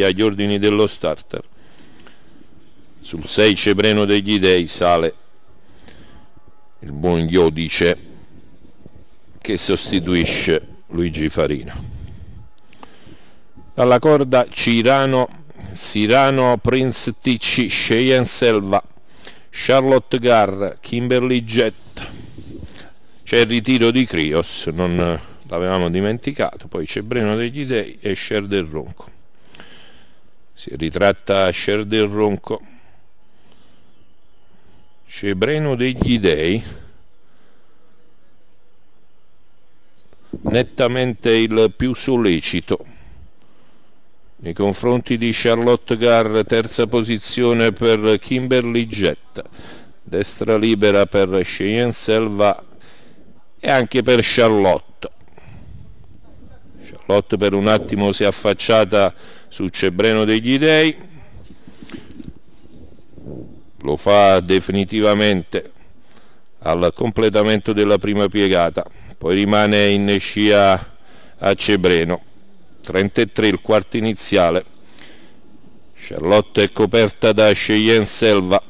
agli ordini dello starter. Sul 6 Cebreno degli Dei sale il buon Iodice che sostituisce Luigi Farina. Dalla corda Cirano, Sirano, Prince Ticci, Cheyenne Selva, Charlotte Garr, Kimberly Jet. C'è il ritiro di Crios, non l'avevamo dimenticato, poi Cebreno degli Dei e Scer del Ronco si ritratta Scer del Ronco. Cebreno degli Dei. Nettamente il più sollecito. Nei confronti di Charlotte Garr terza posizione per Kimberly Jett destra libera per Cheyenne Selva e anche per Charlotte. Charlotte per un attimo si è affacciata su Cebreno degli Dei lo fa definitivamente al completamento della prima piegata. Poi rimane in scia a Cebreno. 33 il quarto iniziale. Charlotte è coperta da Cheyenne Selva.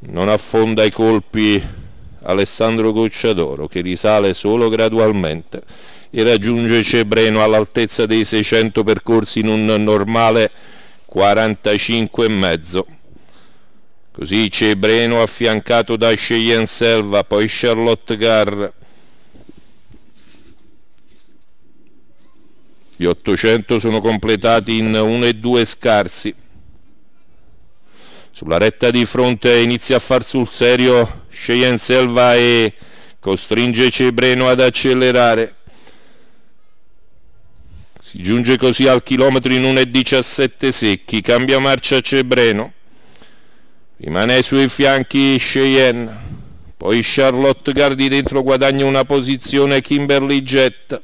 Non affonda i colpi Alessandro Gocciadoro che risale solo gradualmente e raggiunge Cebreno all'altezza dei 600 percorsi in un normale 45 e mezzo. Così Cebreno affiancato da Cheyenne Selva, poi Charlotte Garr. Gli 800 sono completati in 1 e 2 scarsi. Sulla retta di fronte inizia a far sul serio Cheyenne Selva e costringe Cebreno ad accelerare. Si giunge così al chilometro in 1,17 secchi, cambia marcia a Cebreno, rimane ai suoi fianchi Cheyenne, poi Charlotte Gardi dentro guadagna una posizione Kimberly Jet,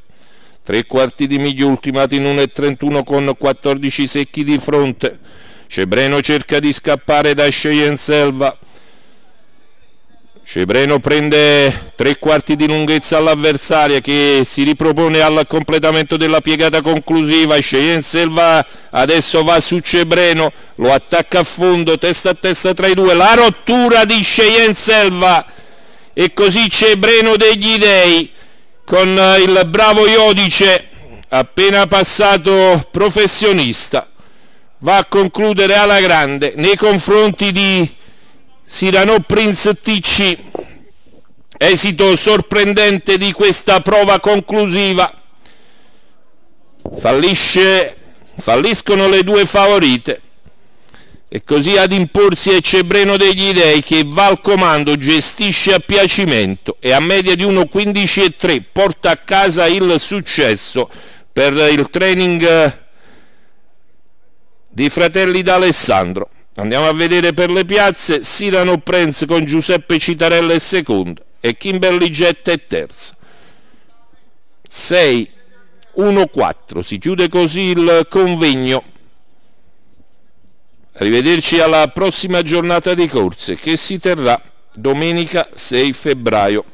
tre quarti di miglio ultimati in 1,31 con 14 secchi di fronte, Cebreno cerca di scappare da Cheyenne Selva, Cebreno prende tre quarti di lunghezza all'avversaria che si ripropone al completamento della piegata conclusiva. Cheyenne Selva adesso va su Cebreno, lo attacca a fondo, testa a testa tra i due. La rottura di Cheyenne Selva e così Cebreno degli Dei con il bravo Iodice appena passato professionista va a concludere alla grande nei confronti di Sirano Prince TC, esito sorprendente di questa prova conclusiva. Fallisce, falliscono le due favorite e così ad imporsi è Cebreno degli Dei che va al comando, gestisce a piacimento e a media di 1.15 e 3 porta a casa il successo per il training di Fratelli d'Alessandro. Andiamo a vedere per le piazze, Sirano Prenz con Giuseppe Citarella è secondo e Kimberly Jetta è terza. 6, 1, 4, si chiude così il convegno. Arrivederci alla prossima giornata di corse che si terrà domenica 6 febbraio.